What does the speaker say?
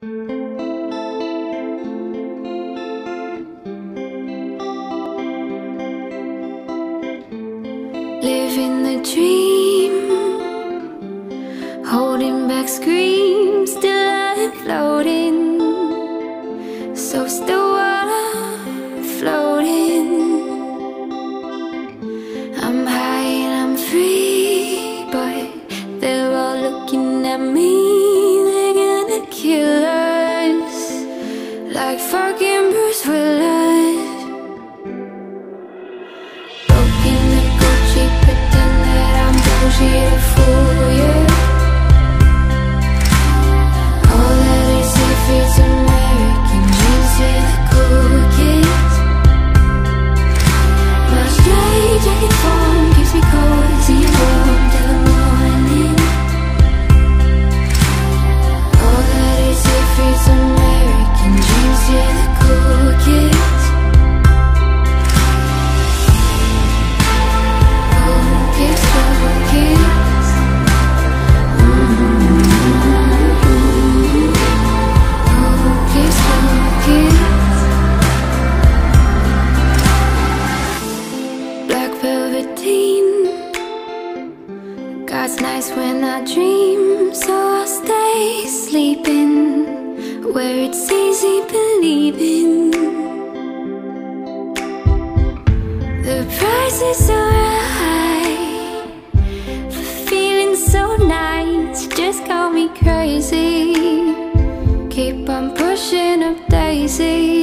Living the dream. routine God's nice when I dream So I stay sleeping Where it's easy believing. The prices are high For feeling so nice. Just call me crazy. Keep on pushing up daisies